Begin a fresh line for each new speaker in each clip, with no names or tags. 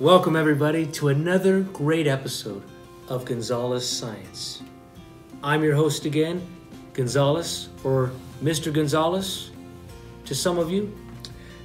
Welcome, everybody, to another great episode of Gonzalez Science. I'm your host again, Gonzalez, or Mr. Gonzalez to some of you.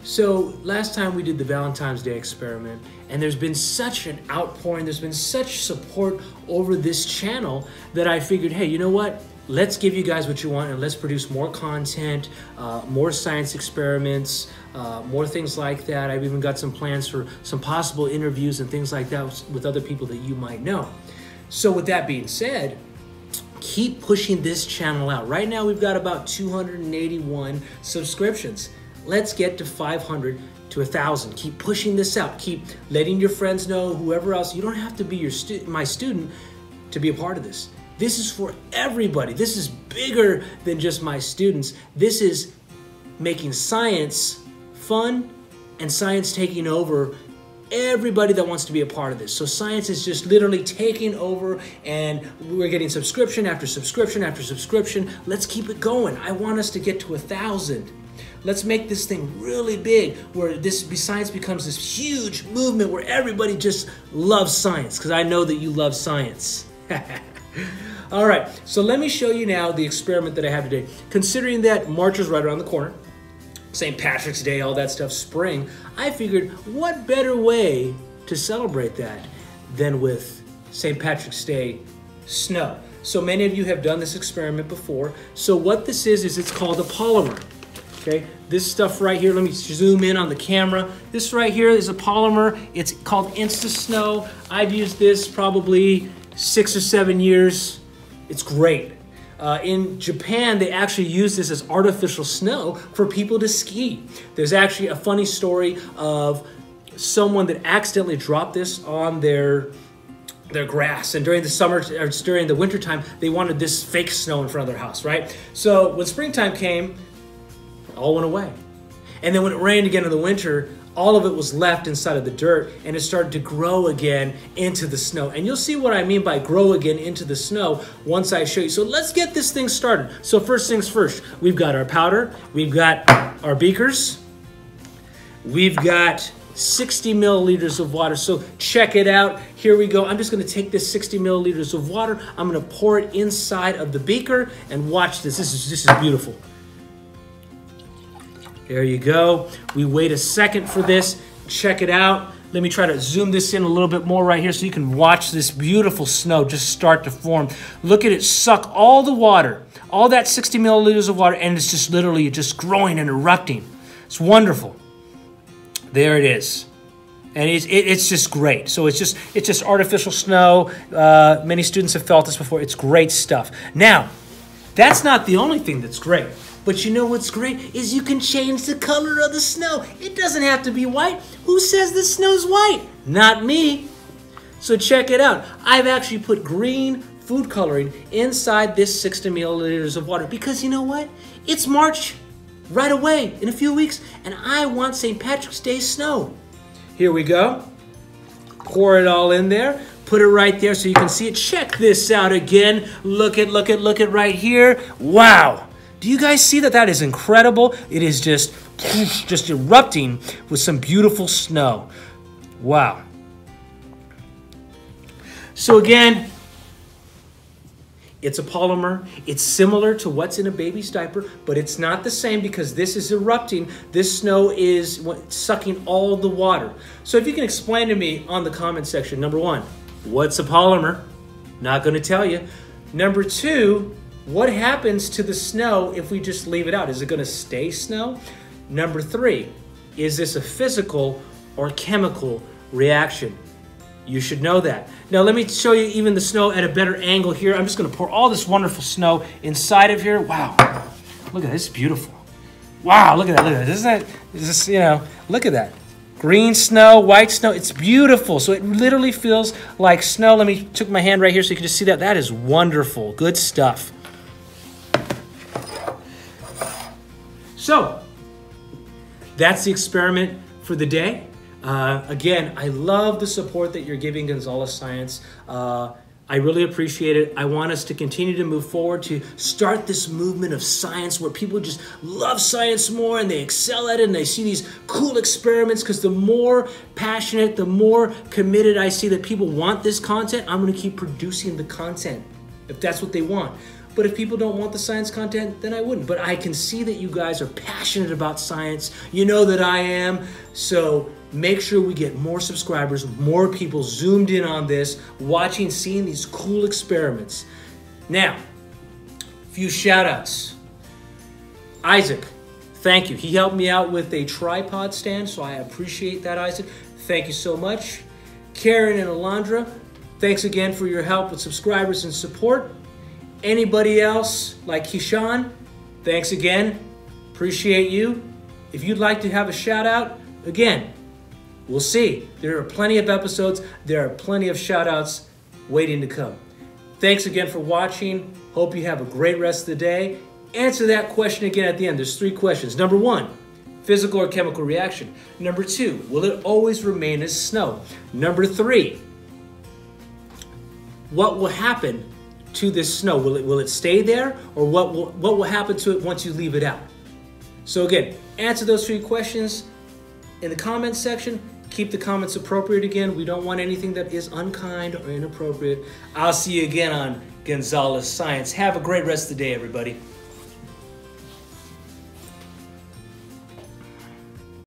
So, last time we did the Valentine's Day experiment, and there's been such an outpouring, there's been such support over this channel that I figured, hey, you know what? Let's give you guys what you want and let's produce more content, uh, more science experiments, uh, more things like that. I've even got some plans for some possible interviews and things like that with other people that you might know. So, with that being said, keep pushing this channel out. Right now, we've got about 281 subscriptions. Let's get to 500 to 1,000. Keep pushing this out. Keep letting your friends know, whoever else. You don't have to be your stu- my student to be a part of this. This is for everybody. This is bigger than just my students. This is making science fun and science taking over everybody that wants to be a part of this. So science is just literally taking over and we're getting subscription after subscription after subscription. Let's keep it going. I want us to get to a thousand. Let's make this thing really big where this science becomes this huge movement where everybody just loves science because I know that you love science. All right, so let me show you now the experiment that I have today. Considering that March is right around the corner, St. Patrick's Day, all that stuff, spring, I figured what better way to celebrate that than with St. Patrick's Day snow. So many of you have done this experiment before. So what this is, is it's called a polymer. Okay, this stuff right here, let me zoom in on the camera. This right here is a polymer. It's called Insta Snow. I've used this probably six or seven years. It's great. Uh, in Japan, they actually use this as artificial snow for people to ski. There's actually a funny story of someone that accidentally dropped this on their their grass and during the summer or during the winter time they wanted this fake snow in front of their house right so when springtime came all went away. And then when it rained again in the winter, all of it was left inside of the dirt and it started to grow again into the snow. And you'll see what I mean by grow again into the snow once I show you. So let's get this thing started. So first things first, we've got our powder, we've got our beakers, we've got 60 milliliters of water. So check it out. Here we go. I'm just gonna take this 60 milliliters of water, I'm gonna pour it inside of the beaker and watch this. This is, this is beautiful. There you go. We wait a second for this. Check it out. Let me try to zoom this in a little bit more right here so you can watch this beautiful snow just start to form. Look at it suck all the water, all that 60 milliliters of water, and it's just literally just growing and erupting. It's wonderful. There it is. And it's, it, it's just great. So it's just it's just artificial snow. Uh, many students have felt this before. It's great stuff. Now, that's not the only thing that's great. But you know what's great is you can change the color of the snow. It doesn't have to be white. Who says the snow's white? Not me. So check it out. I've actually put green food coloring inside this 60 milliliters of water because you know what? It's March right away in a few weeks and I want St. Patrick's Day snow. Here we go. Pour it all in there. Put it right there so you can see it. Check this out again. Look at, look at, look at right here. Wow. Do you guys see that? That is incredible. It is just, just erupting with some beautiful snow. Wow. So again, it's a polymer. It's similar to what's in a baby's diaper, but it's not the same because this is erupting. This snow is sucking all the water. So if you can explain to me on the comment section, number one, what's a polymer? Not going to tell you. Number two, what happens to the snow if we just leave it out? Is it going to stay snow? Number three, is this a physical or chemical reaction? You should know that. Now let me show you even the snow at a better angle here. I'm just going to pour all this wonderful snow inside of here. Wow. Look at this. Beautiful. Wow, look at that. Look at that. Isn't that, is this, you know, look at that. Green snow, white snow. It's beautiful. So it literally feels like snow. Let me took my hand right here so you can just see that. That is wonderful. Good stuff. So, that's the experiment for the day. Uh, again, I love the support that you're giving Gonzalez Science. Uh, I really appreciate it. I want us to continue to move forward to start this movement of science where people just love science more and they excel at it and they see these cool experiments because the more passionate, the more committed I see that people want this content, I'm going to keep producing the content if that's what they want. But if people don't want the science content, then I wouldn't. But I can see that you guys are passionate about science. You know that I am. So make sure we get more subscribers, more people zoomed in on this, watching, seeing these cool experiments. Now, a few shout outs. Isaac, thank you. He helped me out with a tripod stand, so I appreciate that, Isaac. Thank you so much. Karen and Alondra, thanks again for your help with subscribers and support. Anybody else like Kishan, thanks again. Appreciate you. If you'd like to have a shout out, again, we'll see. There are plenty of episodes, there are plenty of shout outs waiting to come. Thanks again for watching. Hope you have a great rest of the day. Answer that question again at the end. There's three questions. Number one, physical or chemical reaction. Number two, will it always remain as snow? Number three, what will happen to this snow? Will it will it stay there, or what will what will happen to it once you leave it out? So again, answer those three questions in the comments section. Keep the comments appropriate again. We don't want anything that is unkind or inappropriate. I'll see you again on Gonzalez Science. Have a great rest of the day, everybody.